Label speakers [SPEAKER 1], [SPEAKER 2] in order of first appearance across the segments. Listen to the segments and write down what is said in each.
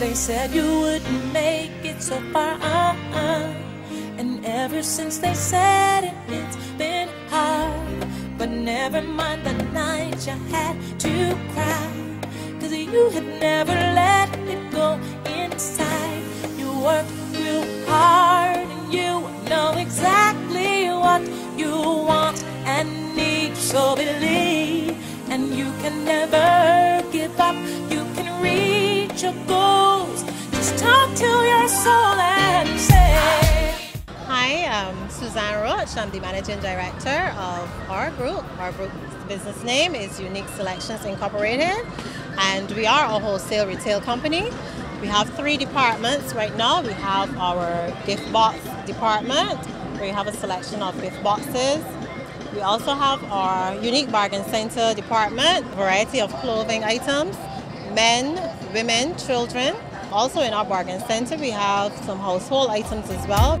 [SPEAKER 1] They said you wouldn't make it so far, uh-uh. And ever since they said it, it's been hard. But never mind the night you had to cry. Cause you had never let it go inside. You worked real hard and you know exactly what you want and need. So believe, and you can never give up. You your goals. Just talk to your soul and say.
[SPEAKER 2] Hi, I'm Suzanne Roach. I'm the managing director of our group. Our group's business name is You'Nique Selections Incorporated, and we are a wholesale retail company. We have three departments right now. We have our gift box department, where we have a selection of gift boxes. We also have our unique bargain center department, variety of clothing items, men, women, children. Also in our bargain center, we have some household items as well.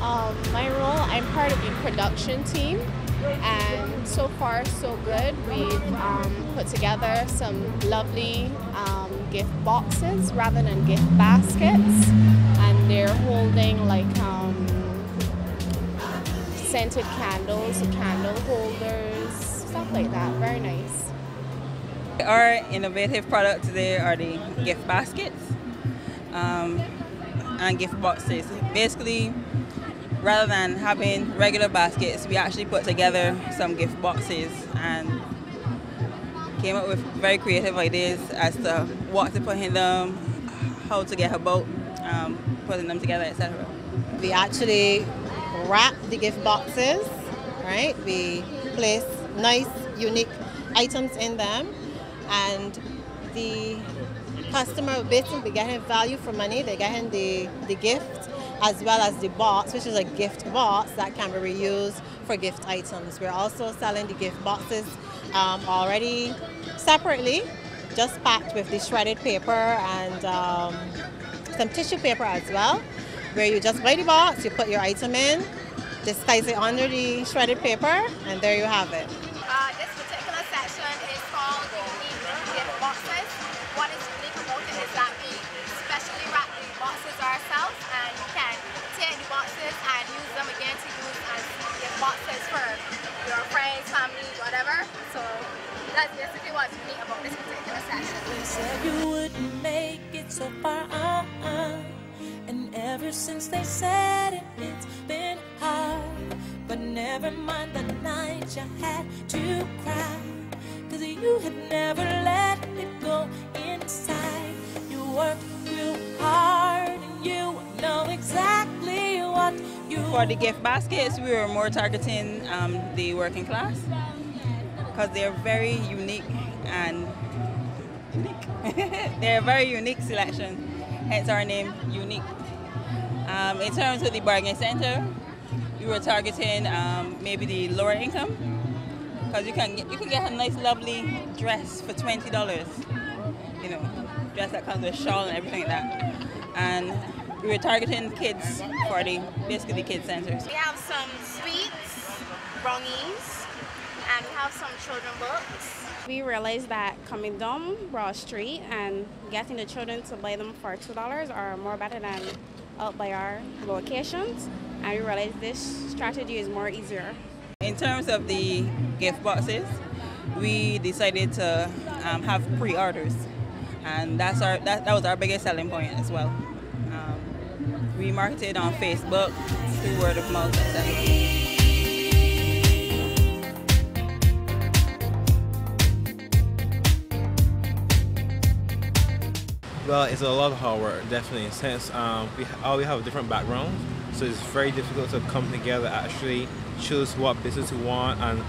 [SPEAKER 3] Um, my role, I'm part of the production team, and so far so good. We've um, put together some lovely um, gift boxes rather than gift baskets, and they're holding like um, scented candles, candle holders, stuff like that. Very nice.
[SPEAKER 4] Our innovative product today are the gift baskets um, and gift boxes. Basically, rather than having regular baskets, we actually put together some gift boxes and came up with very creative ideas as to what to put in them, how to get about um, putting them together, etc.
[SPEAKER 2] We actually wrap the gift boxes, right? We place nice, unique items in them, and the customer basically be getting value for money. They're getting the, the gift as well as the box, which is a gift box that can be reused for gift items. We're also selling the gift boxes um, already separately, just packed with the shredded paper and um, some tissue paper as well, where you just buy the box, you put your item in, disguise it under the shredded paper, and there you have it.
[SPEAKER 5] Uh, this particular section is called the gift boxes. What is unique about it is that boxes and use them again to use as boxes for your friends, family, whatever. So that's basically what's unique about this particular section.
[SPEAKER 1] They said you wouldn't make it so far, uh-uh. And ever since they said it, it's been hard. But never mind the night you had to cry. Cause you had never let
[SPEAKER 4] For the gift baskets, we were more targeting um, the working class because they're very unique and unique. they're a very unique selection, hence our name, You'Nique. Um, in terms of the bargain center, we were targeting um, maybe the lower income because you can you can get a nice, lovely dress for twenty dollars. You know, dress that comes with a shawl and everything like that. And we were targeting kids for the basically the kids centers.
[SPEAKER 5] We have some sweets, brownies, and we have some children books.
[SPEAKER 3] We realized that coming down Broad Street and getting the children to buy them for two dollars are more better than out by our locations. And we realized this strategy is more easier.
[SPEAKER 4] In terms of the gift boxes, we decided to um, have pre-orders, and that's our that, that was our biggest selling point as well. We marketed on Facebook through word of mouth.
[SPEAKER 6] Well, it's a lot of hard work, definitely. Since um, we all we have different backgrounds, so it's very difficult to come together, actually choose what business we want, and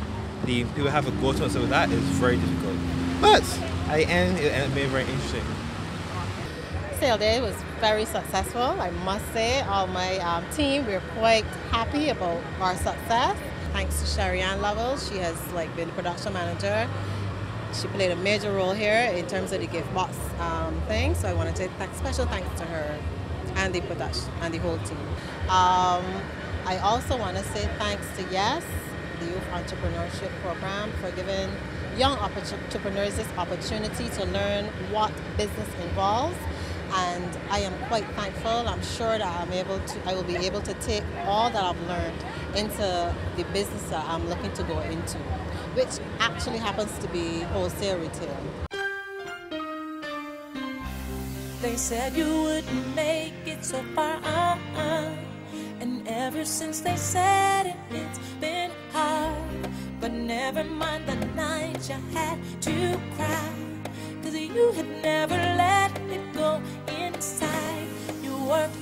[SPEAKER 6] the people have a go to. So that is very difficult. But at the end, it ended up being very interesting.
[SPEAKER 2] Sale day was very successful, I must say. All my um, team, we're quite happy about our success. Thanks to Sherry Ann Lovell, she has like been production manager she played a major role here in terms of the gift box um, thing. So I want to say special thanks to her and the production and the whole team. Um, I also want to say thanks to YES, the Youth Entrepreneurship Program, for giving young entrepreneurs this opportunity to learn what business involves. And I am quite thankful. I'm sure that I'm able to, I will be able to take all that I've learned into the business that I'm looking to go into, which actually happens to be wholesale retail.
[SPEAKER 1] They said you wouldn't make it so far, uh-uh. and ever since they said it, it's been hard. But never mind the night you had to cry, you had never let it go inside. You worked